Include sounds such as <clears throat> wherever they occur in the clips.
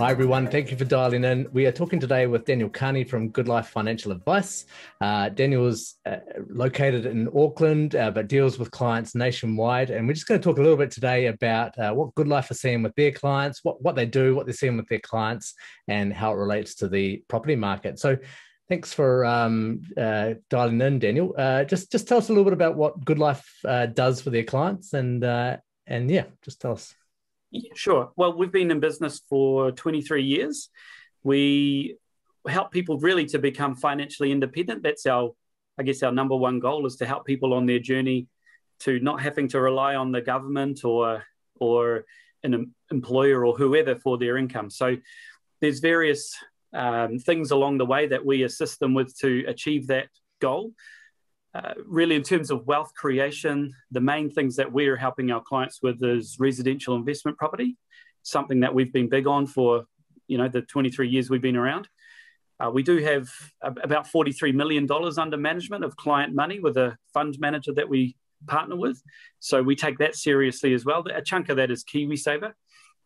Hi, everyone. Thank you for dialing in. We are talking today with Daniel Carney from Goodlife Financial Advice. Uh, Daniel is uh, located in Auckland, uh, but deals with clients nationwide. And we're just going to talk a little bit today about uh, what Goodlife are seeing with their clients, what, what they do, what they're seeing with their clients, and how it relates to the property market. So, thanks for um, uh, dialing in, Daniel. Uh, just just tell us a little bit about what Goodlife does for their clients, and and yeah, just tell us. Sure. Well, we've been in business for 23 years. We help people really to become financially independent. That's our, I guess, our number one goal is to help people on their journey to not having to rely on the government or or an employer or whoever for their income. So there's various um, things along the way that we assist them with to achieve that goal. Uh, really, in terms of wealth creation, the main things that we're helping our clients with is residential investment property, something that we've been big on for you know the 23 years we've been around. Uh, we do have about $43 million under management of client money with a fund manager that we partner with. So we take that seriously as well. A chunk of that is KiwiSaver,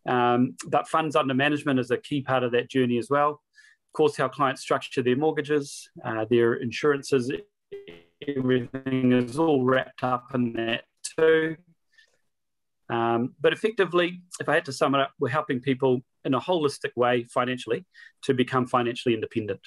um, but funds under management is a key part of that journey as well. Of course, how clients structure their mortgages, uh, their insurances, everything is all wrapped up in that too. Um, but effectively, if I had to sum it up, we're helping people in a holistic way financially to become financially independent.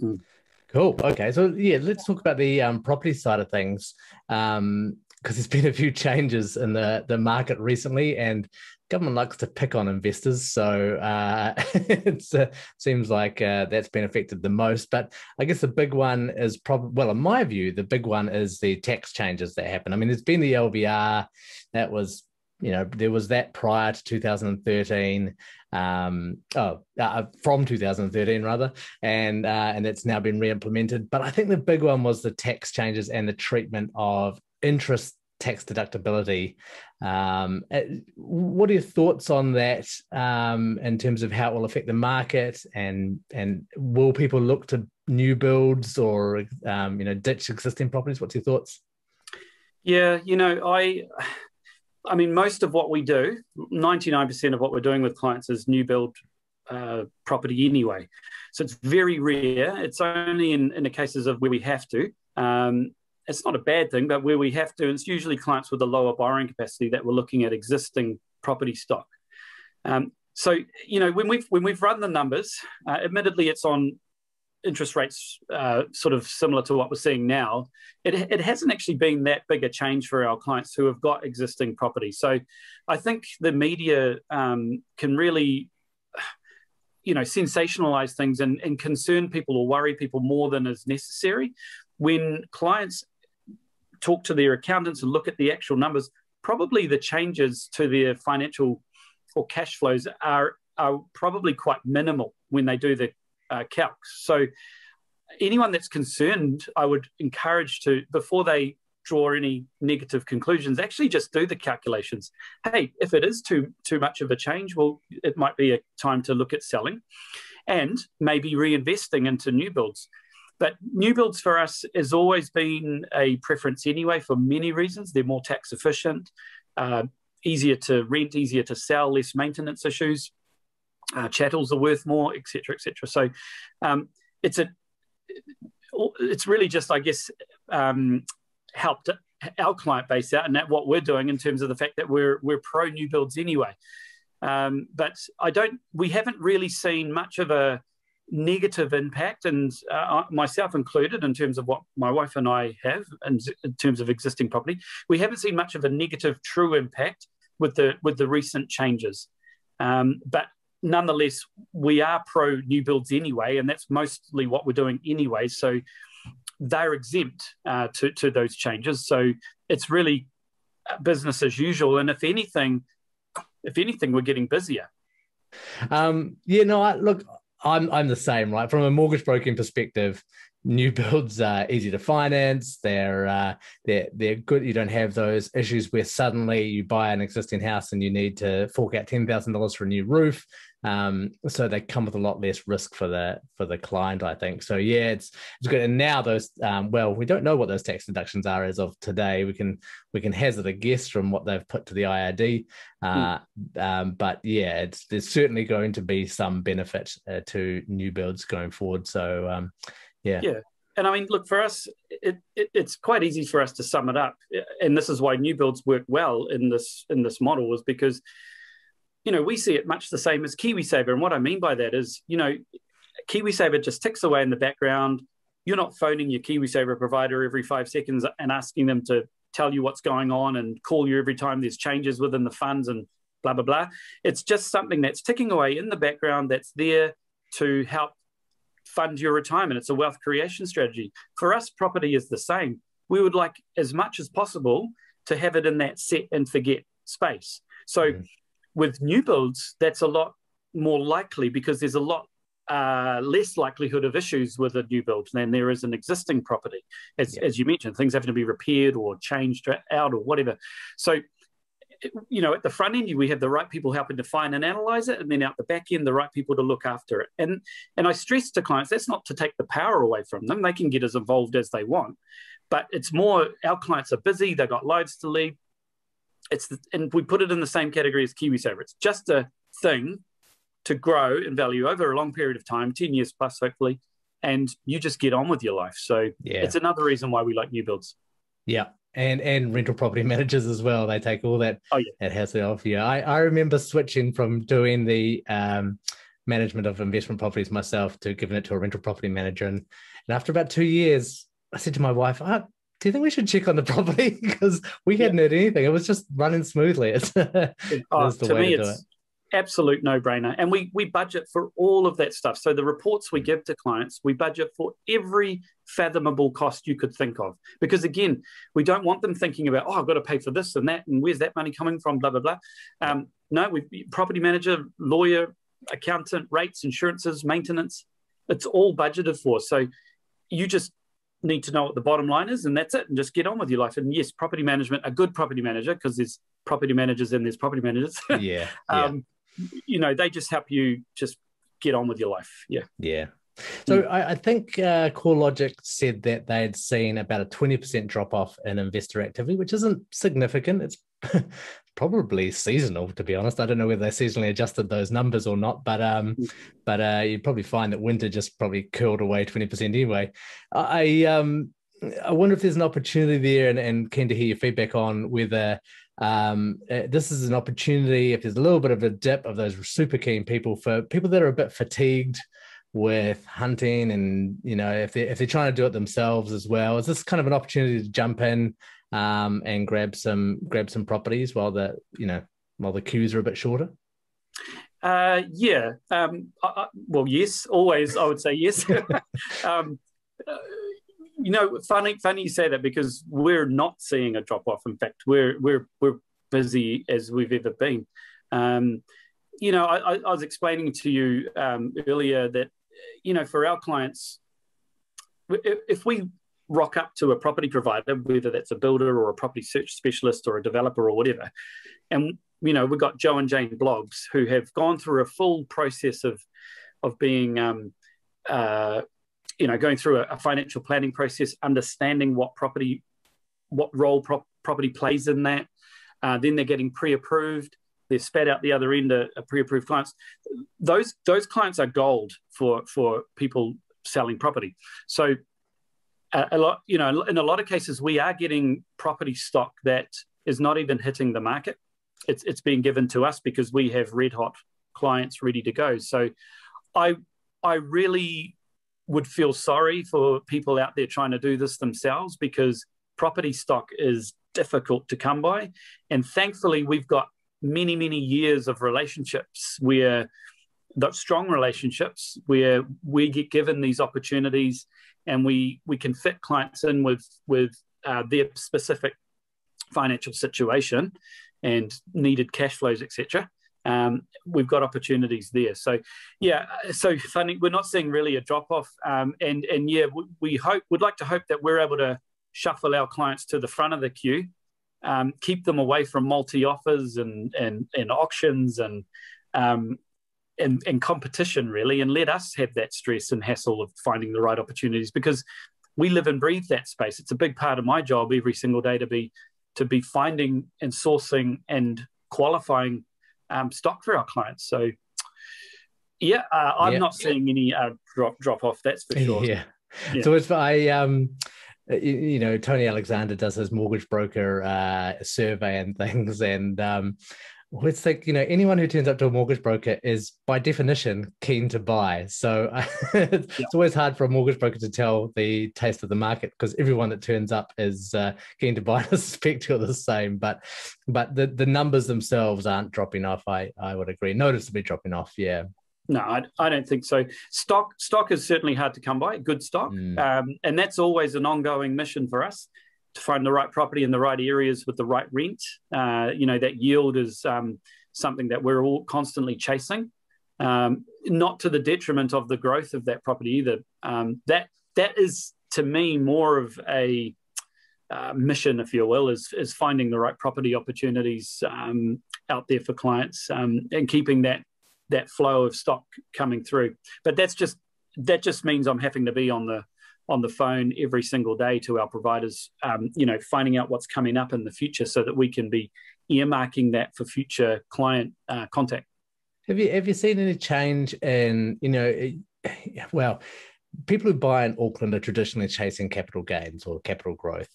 Mm. Cool. Okay. So, yeah, let's talk about the um, property side of things. Um, because there's been a few changes in the, the market recently, and government likes to pick on investors. So uh, <laughs> it uh, seems like uh, that's been affected the most. But I guess the big one is probably, well, in my view, the big one is the tax changes that happen. I mean, there's been the LVR that was, you know, there was that prior to 2013. Um, oh, uh, from 2013 rather, and uh, and it's now been re-implemented. But I think the big one was the tax changes and the treatment of interest tax deductibility. Um, uh, what are your thoughts on that um, in terms of how it will affect the market, and and will people look to new builds or um, you know ditch existing properties? What's your thoughts? Yeah, you know, I, I mean, most of what we do, ninety nine percent of what we're doing with clients is new build uh, property anyway. So it's very rare. It's only in, in the cases of where we have to. Um, it's not a bad thing, but where we have to, it's usually clients with a lower borrowing capacity that we're looking at existing property stock. Um, so you know when we've when we've run the numbers, uh, admittedly it's on interest rates uh, sort of similar to what we're seeing now. It, it hasn't actually been that big a change for our clients who have got existing property. So I think the media um, can really you know sensationalize things and, and concern people or worry people more than is necessary when clients talk to their accountants and look at the actual numbers, probably the changes to their financial or cash flows are are probably quite minimal when they do the uh, calcs. So anyone that's concerned, I would encourage to before they draw any negative conclusions, actually just do the calculations. Hey, if it is too too much of a change, well, it might be a time to look at selling, and maybe reinvesting into new builds. But new builds for us has always been a preference anyway for many reasons. They're more tax efficient, uh, easier to rent, easier to sell, less maintenance issues. Uh, chattels are worth more, etc., etc. So um, it's a it's really just, I guess, um, helped our client base out, and that what we're doing in terms of the fact that we're we're pro new builds anyway. Um, but I don't. We haven't really seen much of a negative impact, and uh, myself included, in terms of what my wife and I have, in, in terms of existing property, we haven't seen much of a negative true impact with the with the recent changes. Um, but nonetheless, we are pro new builds anyway, and that's mostly what we're doing anyway. So they're exempt uh, to to those changes. So it's really business as usual. And if anything, if anything, we're getting busier. Um, yeah, no, I, look, I'm I'm the same, right? From a mortgage broking perspective, new builds are easy to finance. They're uh, they're they're good. You don't have those issues where suddenly you buy an existing house and you need to fork out ten thousand dollars for a new roof. Um, so they come with a lot less risk for the for the client, I think. So yeah, it's it's good. And now those um, well, we don't know what those tax deductions are as of today. We can we can hazard a guess from what they've put to the IRD. Uh, mm. um, but yeah, it's there's certainly going to be some benefit uh, to new builds going forward. So um, yeah. Yeah. And I mean, look, for us, it, it, it's quite easy for us to sum it up. And this is why new builds work well in this in this model, is because you know, we see it much the same as KiwiSaver. And what I mean by that is, you know, KiwiSaver just ticks away in the background. You're not phoning your KiwiSaver provider every five seconds and asking them to tell you what's going on and call you every time there's changes within the funds and blah, blah, blah. It's just something that's ticking away in the background that's there to help fund your retirement. It's a wealth creation strategy. For us, property is the same. We would like as much as possible to have it in that set and forget space. So mm with new builds, that's a lot more likely because there's a lot uh, less likelihood of issues with a new build than there is an existing property. As, yeah. as you mentioned, things having to be repaired or changed out or whatever. So, you know, at the front end, we have the right people helping to find and analyze it, and then out the back end, the right people to look after it. And and I stress to clients that's not to take the power away from them; they can get as involved as they want. But it's more our clients are busy; they've got lives to lead it's the, and we put it in the same category as KiwiSaver. It's just a thing to grow in value over a long period of time, 10 years plus, hopefully, and you just get on with your life. So yeah. it's another reason why we like new builds. Yeah. And and rental property <laughs> managers as well. They take all that oh, yeah. that hassle off you. I, I remember switching from doing the um, management of investment properties myself to giving it to a rental property manager. And, and after about two years, I said to my wife, oh, do you think we should check on the <laughs> property because we hadn't yeah. heard anything? It was just running smoothly. <laughs> It's, oh, to me, to it's it. Absolute no brainer. And we we budget for all of that stuff. So the reports we mm. give to clients, we budget for every fathomable cost you could think of. Because again, we don't want them thinking about, oh, I've got to pay for this and that, and where's that money coming from? Blah blah blah. Um, no, we property manager, lawyer, accountant, rates, insurances, maintenance. It's all budgeted for. So you just need to know what the bottom line is, and that's it, and just get on with your life. And yes, property management, a good property manager, because there's property managers and there's property managers. <laughs> Yeah. um, You know, they just help you just get on with your life. Yeah. Yeah. So I, I, think uh, CoreLogic said that they had seen about a 20% drop off in investor activity, which isn't significant. It's <laughs> probably seasonal, to be honest. I don't know whether they seasonally adjusted those numbers or not, but um, mm. but uh, you'd probably find that winter just probably curled away 20% anyway. I um, I wonder if there's an opportunity there, and, and keen to hear your feedback on whether um, uh, this is an opportunity if there's a little bit of a dip of those super keen people for people that are a bit fatigued with hunting and you know if they if they're trying to do it themselves as well is this kind of an opportunity to jump in um, and grab some grab some properties while the you know while the queues are a bit shorter? Uh, yeah um, I, well yes always i would say yes. <laughs> Um, uh, you know funny funny you say that because we're not seeing a drop off in fact we're we're we're busy as we've ever been. Um, you know, I, I, was explaining to you um, earlier that you know, for our clients, if we rock up to a property provider, whether that's a builder or a property search specialist or a developer or whatever, and you know, we've got Joe and Jane Bloggs who have gone through a full process of of being, um, uh, you know, going through a, a, financial planning process, understanding what property, what role property plays in that. Uh, then they're getting pre-approved they're spat out the other end are, are pre-approved clients. Those those clients are gold for for people selling property. So uh, a lot, you know, in a lot of cases, we are getting property stock that is not even hitting the market. It's it's being given to us because we have red hot clients ready to go. So I I really would feel sorry for people out there trying to do this themselves because property stock is difficult to come by. And thankfully, we've got many, many years of relationships where that strong relationships where we get given these opportunities and we we can fit clients in with with uh, their specific financial situation and needed cash flows, etc. um, we've got opportunities there. So, yeah, so funny. We're not seeing really a drop off, um, and and yeah, we, hope. we hope would like to hope that we're able to shuffle our clients to the front of the queue, um, keep them away from multi offers and and and auctions and um, and, and competition really, and let us have that stress and hassle of finding the right opportunities because we live and breathe that space. It's a big part of my job every single day to be to be finding and sourcing and qualifying um, stock for our clients. So, yeah, uh, I'm yeah. not seeing any uh, drop drop off. That's for sure. Yeah. yeah. So it's I um you know Tony Alexander does his mortgage broker uh, survey and things, and um, it's like you know anyone who turns up to a mortgage broker is by definition keen to buy so <laughs> it's yeah. always hard for a mortgage broker to tell the taste of the market because everyone that turns up is uh, keen to buy i suspect you're the same but but the, the numbers themselves aren't dropping off i i would agree noticeably dropping off yeah no, I, I, don't think so. Stock stock is certainly hard to come by. Good stock, mm. um, and that's always an ongoing mission for us to find the right property in the right areas with the right rent. Uh, you know, that yield is um, something that we're all constantly chasing, um, not to the detriment of the growth of that property either. Um, that that is to me more of a uh, mission, if you will, is is finding the right property opportunities um, out there for clients um, and keeping that that flow of stock coming through. But that's just that just means I'm having to be on the on the phone every single day to our providers, um, you know, finding out what's coming up in the future so that we can be earmarking that for future client uh, contact. Have you have you seen any change in you know, well, people who buy in Auckland are traditionally chasing capital gains or capital growth.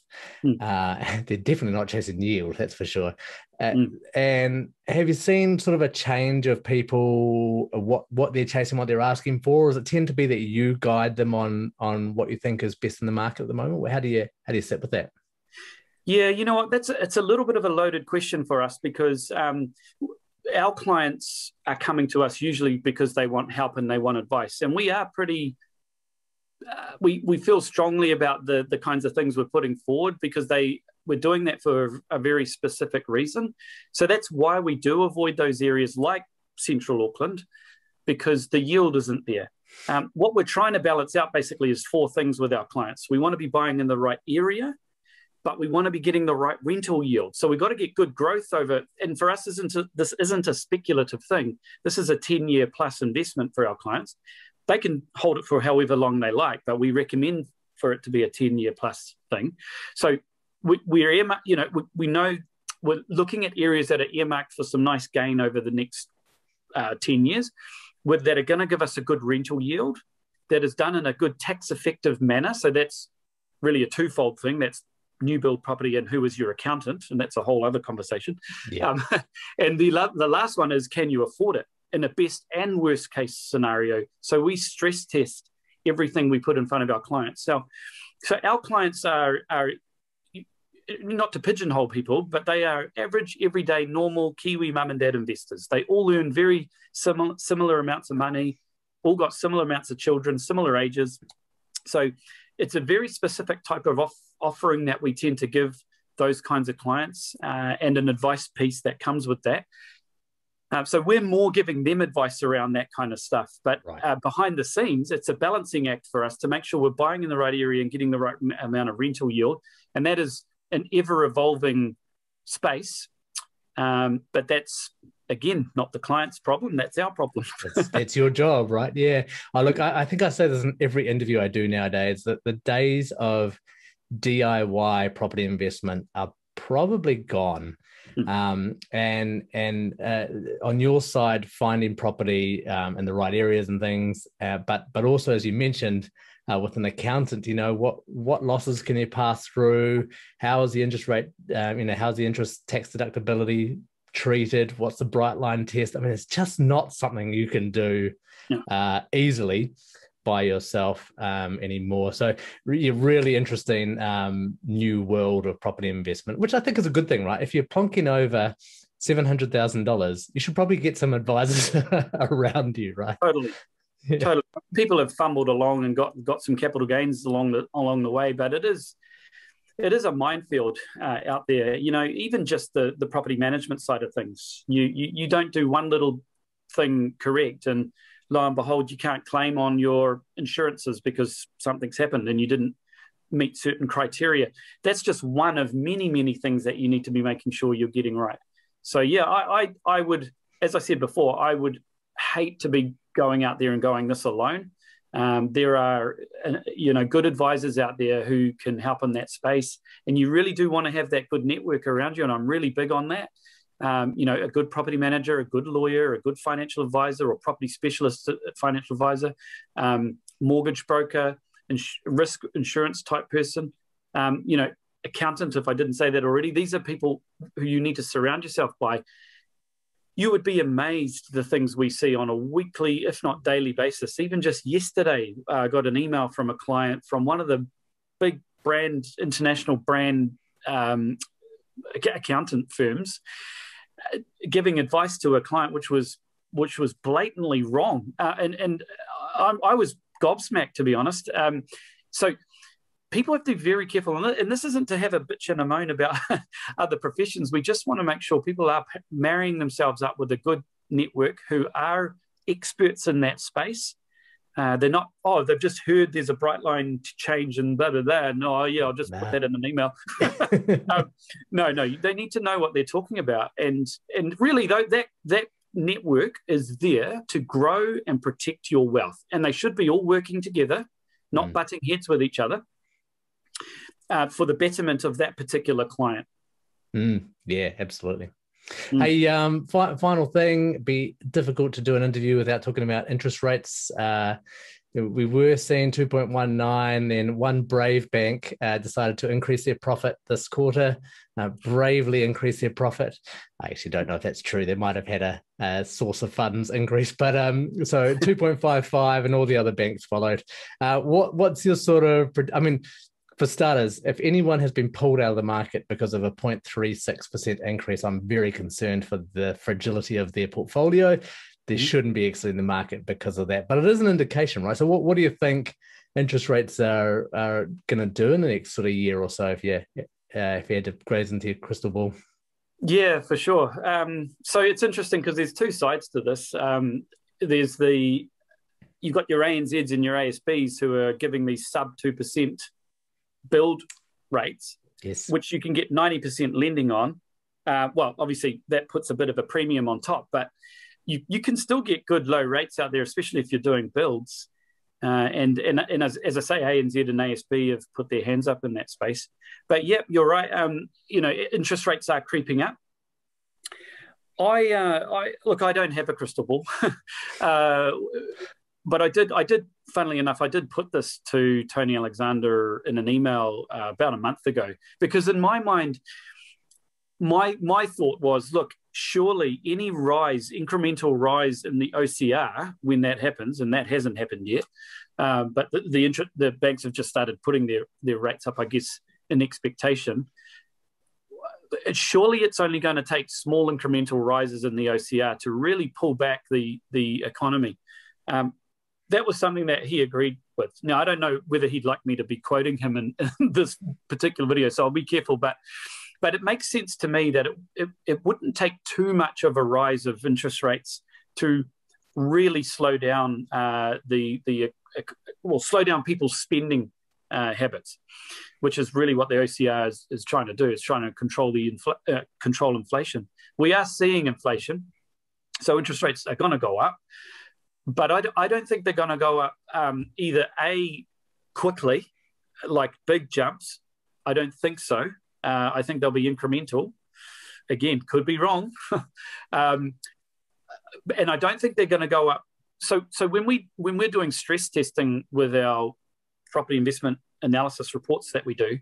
Mm. Uh, <laughs> they're definitely not chasing yield, that's for sure. Uh, mm. And have you seen sort of a change of people, uh, what what they're chasing, what they're asking for, or does it tend to be that you guide them on on what you think is best in the market at the moment? How do you how do you sit with that? Yeah, you know what? That's a, it's a little bit of a loaded question for us because um, our clients are coming to us usually because they want help and they want advice, and we are pretty uh, we we feel strongly about the the kinds of things we're putting forward because they we're doing that for a very specific reason. So that's why we do avoid those areas like Central Auckland because the yield isn't there. Um, what we're trying to balance out basically is four things with our clients. We want to be buying in the right area, but we want to be getting the right rental yield. So we've got to get good growth over. And for us, isn't a, this isn't a speculative thing. This is a 10 year plus investment for our clients they can hold it for however long they like, but we recommend for it to be a 10 year plus thing. So we, we're, you know, we, we, know we're looking at areas that are earmarked for some nice gain over the next uh, 10 years with, that are going to give us a good rental yield that is done in a good tax effective manner. So that's really a twofold thing. That's new build property and who is your accountant, and that's a whole other conversation. Yeah. Um, <laughs> and the the last one is can you afford it? In a best and worst case scenario. So we stress test everything we put in front of our clients. So, so our clients are, are not to pigeonhole people, but they are average, everyday, normal Kiwi mum and dad investors. They all earn very similar, similar amounts of money, all got similar amounts of children, similar ages. So it's a very specific type of off- offering that we tend to give those kinds of clients uh, and an advice piece that comes with that. Um, so we're more giving them advice around that kind of stuff. But right. uh, behind the scenes, it's a balancing act for us to make sure we're buying in the right area and getting the right amount of rental yield. And that is an ever evolving space. Um, but that's again not the client's problem that's our problem it's, it's, your job right yeah oh, look I, I, think i say this in every interview i do nowadays that the days of diy property investment are probably gone. <laughs> um, and and uh, on your side finding property um, in the right areas and things uh, but but also as you mentioned uh, with an accountant you know what what losses can you pass through? How is the interest rate um, you know how's the interest tax deductibility treated? What's the bright line test? I mean it's just not something you can do. Uh, easily by yourself um, anymore. So re- really interesting um, new world of property investment, which I think is a good thing, right? If you're plonking over seven hundred thousand dollars, you should probably get some advisors <laughs> around you, right? Totally. <laughs> Yeah. Totally. People have fumbled along and got got some capital gains along the along the way, but it is it is a minefield uh, out there. You know, even just the the property management side of things, you, you you don't do one little thing correct, and lo and behold, you can't claim on your insurances because something's happened and you didn't meet certain criteria. That's just one of many many things that you need to be making sure you're getting right. So yeah, I I, I would, as I said before, I would hate to be going out there and going this alone. Um, there are, uh, you know, good advisors out there who can help in that space, and you really do want to have that good network around you. And I'm really big on that. Um, you know, a good property manager, a good lawyer, a good financial advisor, or property specialist uh, financial advisor, um, mortgage broker, ins- risk insurance type person. Um, you know, accountant. If I didn't say that already, these are people who you need to surround yourself by you would be amazed the things we see on a weekly, if not daily basis. Even just yesterday, I got an email from a client from one of the big brand, international brand um, accountant firms, giving advice to a client which was which was blatantly wrong, uh, and and I, I, was gobsmacked to be honest. Um, so people have to be very careful. And this isn't to have a bitch and a moan about <laughs> other professions. We just want to make sure people are marrying themselves up with a good network who are experts in that space. Uh, they're not, oh, they've just heard there's a bright line to change and blah, blah, blah. No, yeah, I'll just nah. put that in an email. <laughs> <laughs> um, no, no, they need to know what they're talking about. And and really, though, that, that network is there to grow and protect your wealth. And they should be all working together, not mm. butting heads with each other uh, for the betterment of that particular client. Mm, yeah, absolutely. Mm. Hey, um, fi- final thing, be difficult to do an interview without talking about interest rates. Uh, we were seeing 2.19, then one Brave Bank uh, decided to increase their profit this quarter, uh, bravely increase their profit. I actually don't know if that's true. They might have had a, a source of funds increase, but um, so 2.55 and all the other banks followed. Uh, what what's your sort of? I mean, for starters, if anyone has been pulled out of the market because of a 0.36% increase, I'm very concerned for the fragility of their portfolio. There mm-hmm. shouldn't be exiting the market because of that. But it is an indication, right? So what, what do you think interest rates are are going to do in the next sort of year or so if you uh, if you had to graze into your crystal ball? Yeah, for sure. Um, so it's interesting because there's two sides to this. Um, there's the you've got your ANZs and your ASBs who are giving these sub two percent build rates, yes. which you can get 90% lending on. Uh, well, obviously, that puts a bit of a premium on top, but you, you can still get good low rates out there, especially if you're doing builds. Uh, and and, and as, as I say, ANZ and ASB have put their hands up in that space. But yep, you're right. Um, you know, interest rates are creeping up. I, uh, I look. I don't have a crystal ball, <laughs> uh, but I did. I did funnily enough, I did put this to Tony Alexander in an email uh, about a month ago because in my mind, my my thought was, look, surely any rise, incremental rise in the OCR when that happens, and that hasn't happened yet, um, but the the, the banks have just started putting their their rates up, I guess, in expectation. Surely it's only going to take small incremental rises in the OCR to really pull back the the economy. Um, that was something that he agreed with. Now, I don't know whether he'd like me to be quoting him in, <laughs> in this particular video, so I'll be careful. But but it makes sense to me that it, it, it wouldn't take too much of a rise of interest rates to really slow down uh, the the uh, well slow down people's spending uh, habits, which is really what the OCR is, is trying to do. Is trying to control the infl- uh, control inflation. We are seeing inflation, so interest rates are going to go up but I, I don't think they're going to go up um, either a quickly, like big jumps. I don't think so. Uh, I think they'll be incremental. Again, could be wrong, <laughs> um, and I don't think they're going to go up. So, so when we when we're doing stress testing with our property investment analysis reports that we do,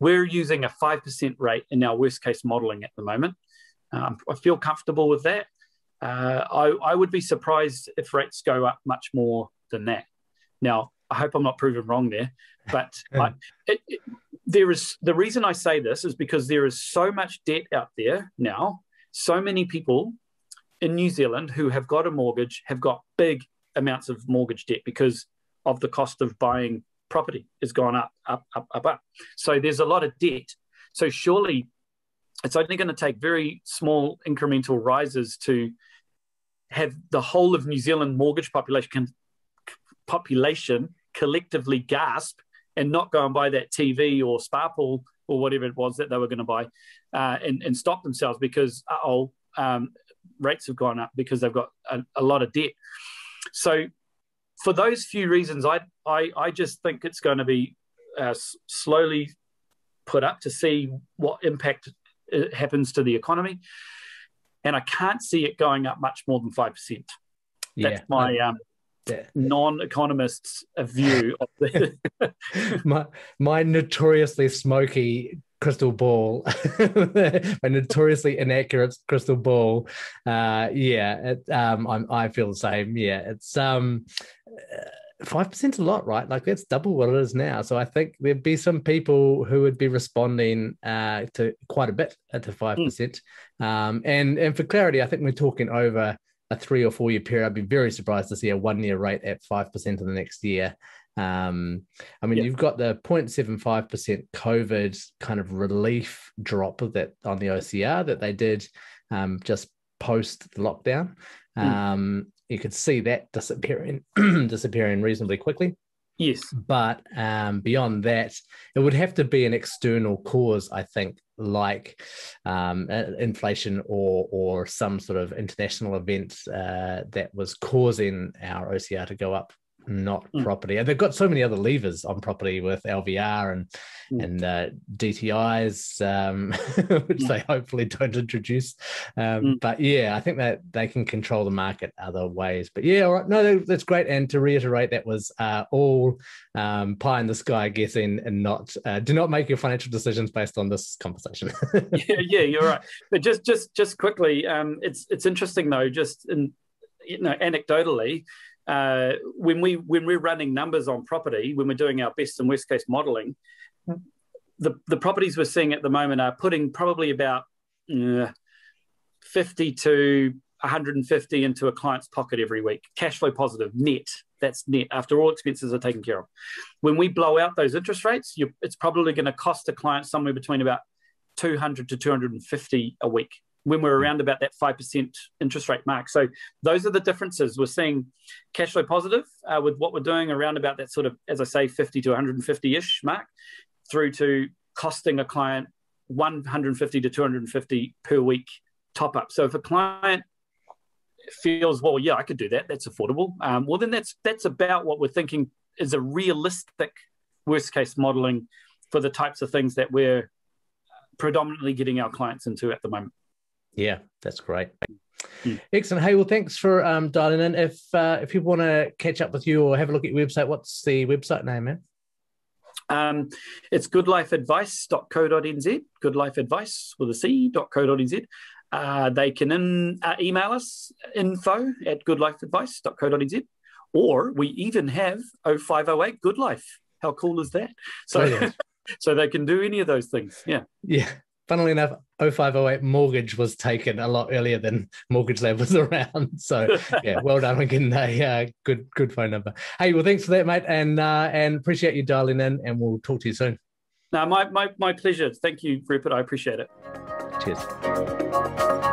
we're using a five percent rate in our worst case modelling at the moment. Um, I feel comfortable with that. Uh, I, I would be surprised if rates go up much more than that. Now, I hope I'm not proven wrong there, but <laughs> I, it, it, there is the reason I say this is because there is so much debt out there now. So many people in New Zealand who have got a mortgage have got big amounts of mortgage debt because of the cost of buying property has gone up, up, up, up, up. So there's a lot of debt. So surely it's only going to take very small incremental rises to have the whole of New Zealand mortgage population population collectively gasp and not go and buy that TV or spa pool or whatever it was that they were going to buy uh, and, and stop themselves because oh um, rates have gone up because they've got a, a, lot of debt. So for those few reasons, I I, I just think it's going to be uh, slowly put up to see what impact it happens to the economy, and I can't see it going up much more than five percent. That's yeah. my um, yeah. non-economists' view of the <laughs> my my notoriously smoky crystal ball, <laughs> my notoriously inaccurate crystal ball. Uh, yeah, it, um, I'm, I feel the same. Yeah, it's um, five percent a lot, right? Like that's double what it is now. So I think there'd be some people who would be responding uh, to quite a bit to five percent. Mm. Um, and and for clarity, I think we're talking over a three or four year period. I'd be very surprised to see a one year rate at five percent in the next year. Um, I mean, you've got the 0.75% COVID kind of relief drop that on the OCR that they did um, just post the lockdown. Mm. Um, you could see that disappearing <clears throat> disappearing reasonably quickly. Yes. But um, beyond that, it would have to be an external cause, I think, like um, inflation or or some sort of international event uh, that was causing our OCR to go up not mm. property. And they've got so many other levers on property with LVR and mm. and uh, DTIs, um, <laughs> which mm. they hopefully don't introduce. Um, mm. but yeah, I think that they can control the market other ways. But yeah, all right, no, that's great. And to reiterate, that was uh, all um, pie in the sky guessing, and not uh, do not make your financial decisions based on this conversation. <laughs> yeah, yeah, you're right. But just just just quickly, um, it's it's interesting though, just in you know anecdotally uh, when we when we're running numbers on property, when we're doing our best and worst case modelling, the the properties we're seeing at the moment are putting probably about uh, fifty to 150 into a client's pocket every week, cash flow positive, net. That's net after all expenses are taken care of. When we blow out those interest rates, it's probably going to cost a client somewhere between about 200 to 250 a week when we're around about that 5% interest rate mark. So those are the differences. We're seeing cash flow positive uh, with what we're doing around about that sort of, as I say, 50 to 150 ish mark through to costing a client 150 to 250 per week top up. So if a client feels, well, yeah, I could do that, that's affordable. Um, well, then that's that's about what we're thinking is a realistic worst case modeling for the types of things that we're predominantly getting our clients into at the moment. Yeah, that's great. Mm. Excellent. Hey, well, thanks for um, dialing in. If uh, if people want to catch up with you or have a look at your website, what's the website name, man? Um, it's goodlifeadvice.co.nz, goodlifeadvice with a C.co.nz. Uh, they can in, uh, email us info at goodlifeadvice.co.nz, or we even have 0508 Goodlife. How cool is that? So, <laughs> so they can do any of those things. Yeah. Yeah funnily enough, 0508 mortgage was taken a lot earlier than mortgage lab was <laughs> around. So yeah, well done again. <laughs> A uh, good good phone number. Hey, well, thanks for that, mate, and uh, and appreciate you dialing in, and we'll talk to you soon. No, my my my pleasure. Thank you, Rupert. I appreciate it. Cheers.